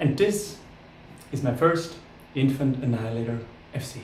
And this is my first Infant Annihilator FC.